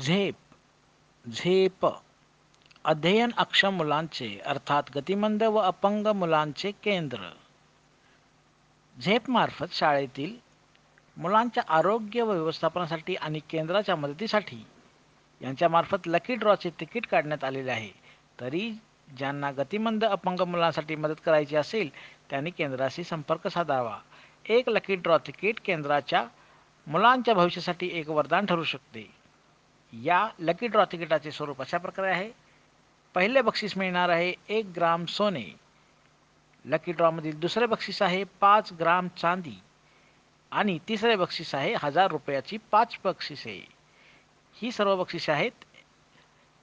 झेप झेप. अध्ययन अक्षम मुलांचे अर्थात गतिमंद व अपंग मुलांचे केंद्र. झेपमार्फत शाळेतील मुलांच्या आरोग्य व व्यवस्थापनासाठी आणि केंद्राच्या मदतीसाठी यांच्यामार्फत लकी ड्रॉचे तिकीट काढण्यात आलेले आहे. तरी ज्यांना गतिमंद अपंग मुलांसाठी मदत करायची असेल त्यांनी केंद्राशी संपर्क साधावा. एक लकी ड्रॉ तिकीट केंद्राच्या मुलांच्या भविष्यासाठी एक वरदान ठरू शकते. या लकी ड्रॉ तिकिटाचे स्वरूप अशा प्रकारे आहे. पहिले बक्षीस मिळणार आहे एक ग्राम सोने. लकी ड्रॉमधील दुसरे बक्षीस आहे पाच ग्राम चांदी. आणि तिसरे बक्षीस आहे हजार रुपयाची पाच बक्षिसे. ही सर्व बक्षिसे आहेत.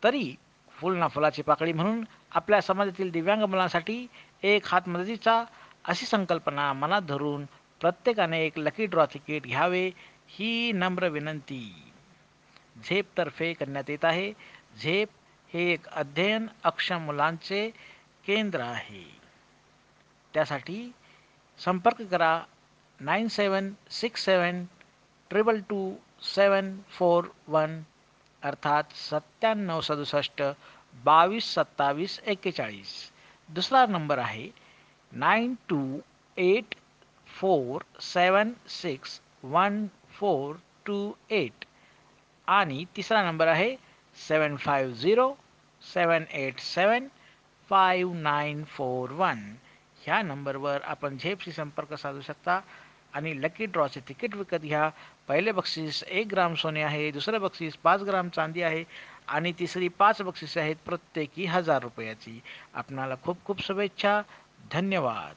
तरी फुल ना फुलाची पाकळी म्हणून आपल्या समाजातील दिव्यांग मुलांसाठी एक हात मदतीचा अशी संकल्पना मनात धरून प्रत्येकाने एक लकी ड्रॉ तिकीट घ्यावे ही नम्र विनंती. झेपतर्फे करण्यात येत आहे. झेप हे एक अध्ययन अक्षम मुलांचे केंद्र आहे. त्यासाठी संपर्क करा nine seven six seven triple two seven four one अर्थात सत्त्याण्णव सदुसष्ट बावीस सत्तावीस एक्केचाळीस. दुसरा नंबर आहे nine two eight four seven six one four two eight. आणि तिसरा नंबर आहे seven five zero seven eight seven five nine four one ह्या नंबरवर आपण झेपशी संपर्क साधू शकता आणि लकी ड्रॉचे तिकीट विकत घ्या. पहिले बक्षीस एक ग्राम सोने आहे दुसरं बक्षीस पाच ग्राम चांदी आहे आणि तिसरी पाच बक्षिसे आहेत प्रत्येकी हजार रुपयाची. आपणाला खूप खूप शुभेच्छा. धन्यवाद.